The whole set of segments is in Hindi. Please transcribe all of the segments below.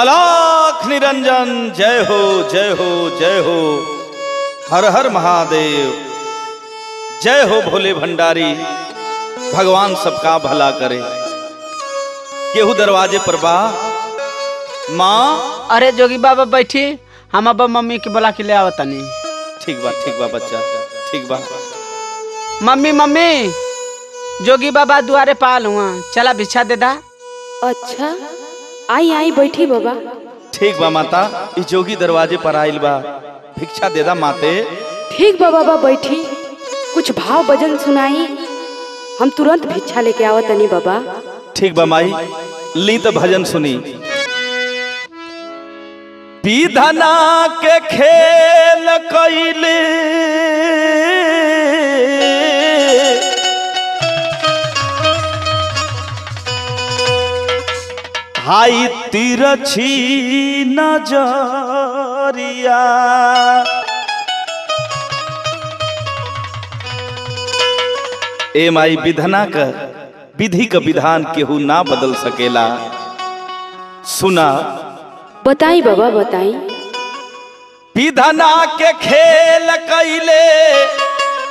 अलाख निरंजन जय हो जय हो जय हो। हर हर महादेव जय हो भोले भंडारी भगवान सबका भला करे। केहू दरवाजे पर बा? माँ? अरे जोगी बाबा बैठी हम अब मम्मी के बोला के ले आवतनी ठीक बा ठीक बा बच्चा ठीक बा। मम्मी मम्मी जोगी बाबा दुआरे पाल हुआ चला भिक्षा दे दा। अच्छा। आई आई बैठी बाबा। ठीक बा माता ई जोगी दरवाजे पर आइल बा। भिक्षा दे दा माते। ठीक बा बाबा बैठी। कुछ भाव भजन सुनाई। हम तुरंत भिक्षा लेके आवत तनी बाबा। ठीक बा माई ली तो भजन सुनी। विधना के खेल कैले हाई तिरछी नज़रिया। ए माई विधना का विधि का विधान केहू ना बदल सकेला। सुना। बताई बाबा बताई। विधना के खेल कैले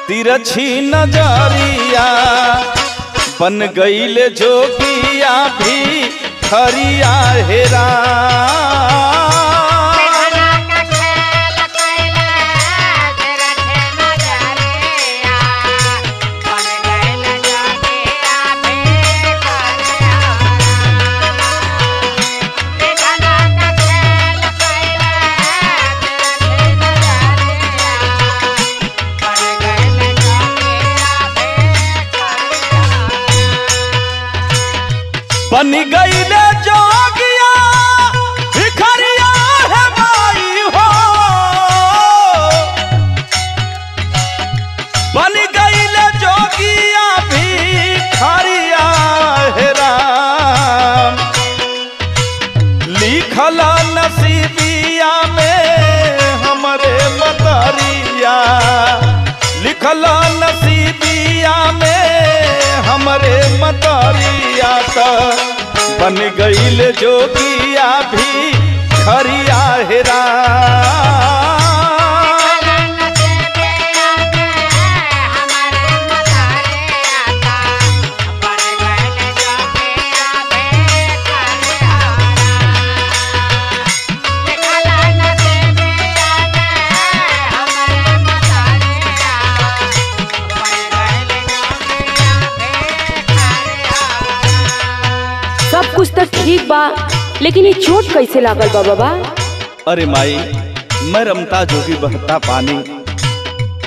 तिरछी नज़रिया। बन गईले जोगिया भी खरिया हेरा हमरे मतारिया बन गईल जोगिया बा लेकिन ये चोट कैसे लागल बा बाबा? अरे माई मैं रमता जोगी बहता पानी।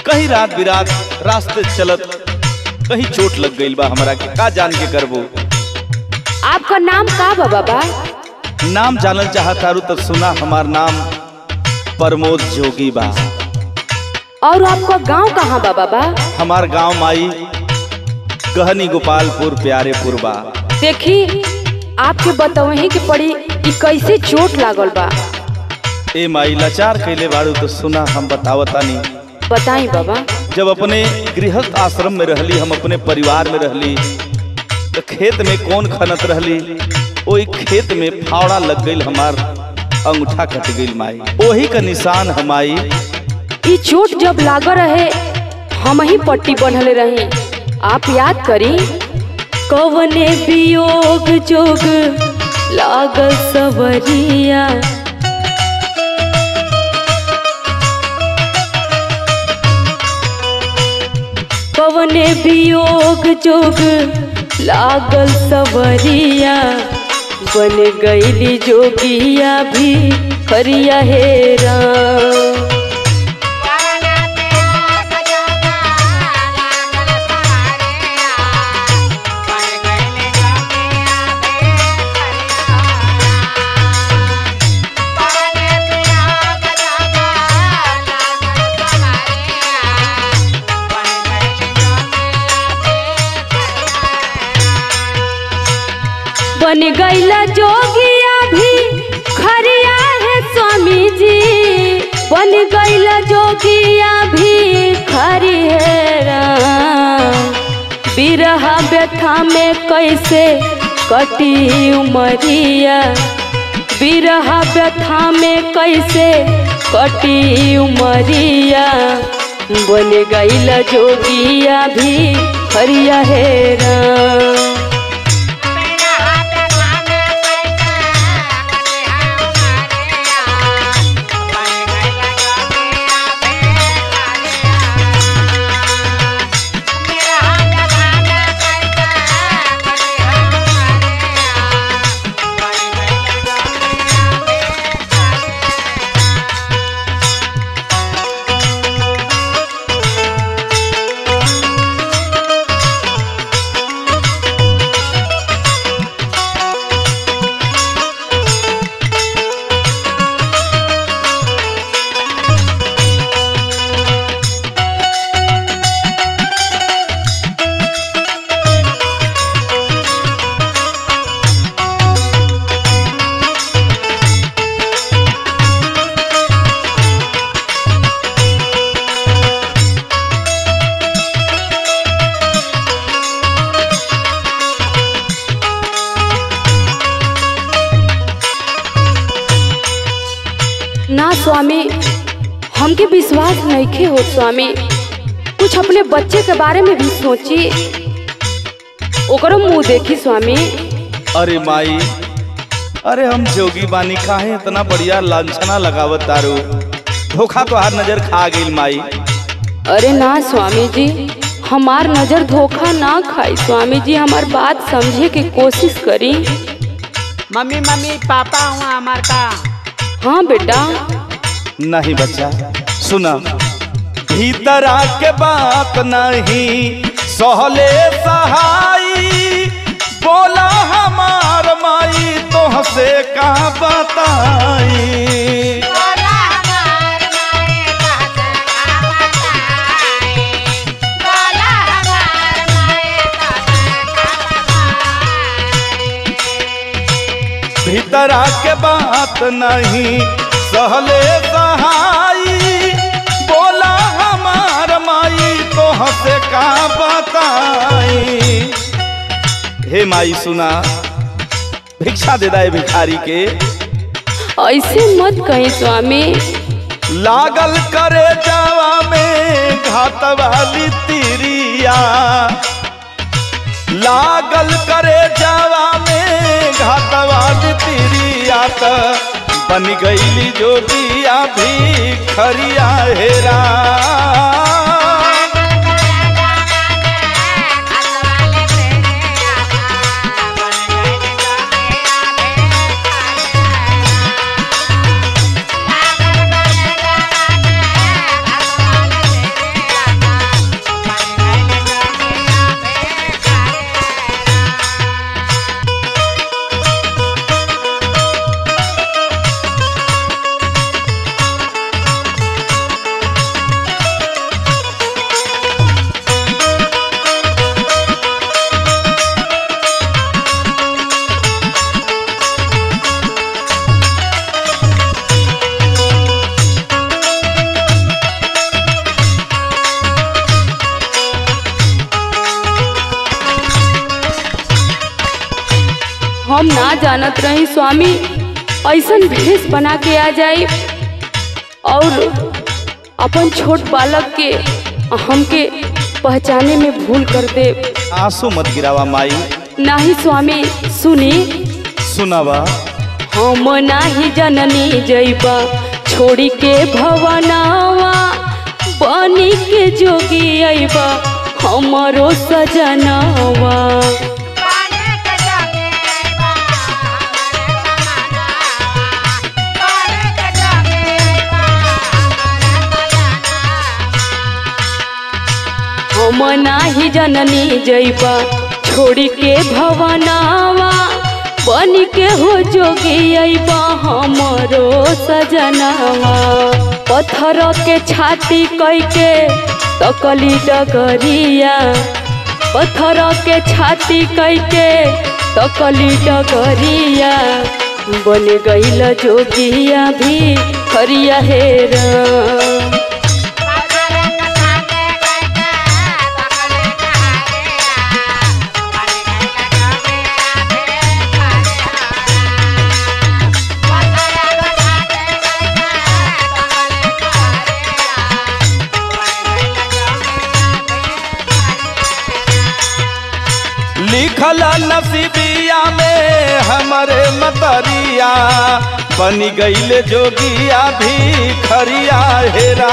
कहीं रात बिरात रास्ते चलत कहीं चोट लग गई बा हमरा के का जान के करबो? आपका नाम का बा बाबा? नाम जानल चाहता रू तो सुना हमार नाम प्रमोद जोगी बा। और आपका गाँव कहाँ बा बाबा? हमार गाँव माई गहनी गोपालपुर प्यारेपुर बा। देखी आपके बतवही के पड़ी कि कैसे चोट लागल बा। ए माई लाचार कैले बाड़ू तो सुना हम बतावतानी बताई बाबा। जब अपने गृहस्थ आश्रम में रहली हम अपने परिवार में रहली तो खेत में कौन खनत रहली? ओई खेत में फावड़ा लग गई हमार अंगूठा कट गई माई। ओही का निशान हमाई ये चोट जब लाग रहे हम ही पट्टी बनले रही। आप याद करी? कवने वियोग जोग? लागल सवरिया। कवने वियोग जोग? लागल सवरिया। बन गईली जोगिया भी खरिया हेरा बन गईला जोगिया भी खरिया है स्वामी जी बन गईला जोगिया भी खरी है राम। बिरहा व्यथा में कैसे कटी उमरिया बिरहा व्यथा में कैसे कटी उमरिया बन गईल जोगिया भी हरिया हेरा हमके विश्वास नहीं हो स्वामी। कुछ अपने बच्चे के बारे में भी सोची। ओकरो मुँह देखी स्वामी। अरे माई अरे हम जोगी बानी काहे इतना बढ़िया लांछना लगावत तारू धोखा तो हर नज़र खा गई माई। अरे ना स्वामी जी हमार नज़र धोखा ना खाई। स्वामी जी हमार बात समझे के कोशिश करी। मम्मी मम्मी पापा हुआ हमार का हाँ बेटा। नहीं बच्चा सुना। भीतर आके बात नहीं सहले सहाई। बोला हमार माई तो हसे का बताई? भीतर आके बात नहीं सहले सहाई। हसे का बताई? हे माई सुना भिक्षा दे दाए भिखारी के। ऐसे मत कहीं स्वामी। लागल करे जावा में घात वाली तिरिया। लागल करे जावा में घात वाली तिरिया त बन गईली जोगिया भी खरिया हेरा। जानत रही स्वामी ऐसा भेष बना के आ जाए और अपन छोट बालक के हमके पहचाने में भूल कर दे। आँसू मत गिरावा माई। नाही स्वामी सुनी। सुनावा। हम नाही जननी जैबा छोड़ी के भवनावा बनी के जोगी अइबा हमरो सजनावा। जननी जैबा छोड़ी के भवनावा बन के हो जोगी अइबा, हमरो सजनावा। पत्थर के छाती कई के तकली डगरिया पत्थर के छाती कई के तकली डगरिया। बन गईल जोगिया भी, हरिया हेरा। बनी गईले जोगिया भी खरिया हेरा।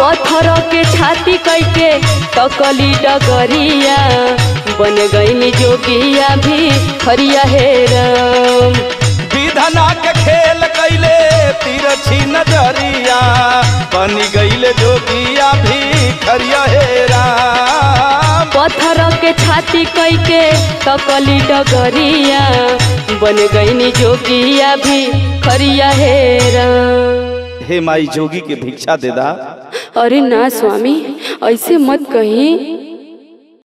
पत्थर के छाती कैके तकली डगरिया। बन गईनी जोगिया भी खरिया हेरम विधना के खेल कैले तिरछी नज़रिया। बनी गईले जोगिया भी खरिया हेरा। के छाती कैके तकली डगरिया। बन गईनी जोगिया भी खरिया हेरा। हे माई जोगी के भिक्षा देदा। अरे ना स्वामी ऐसे मत कही।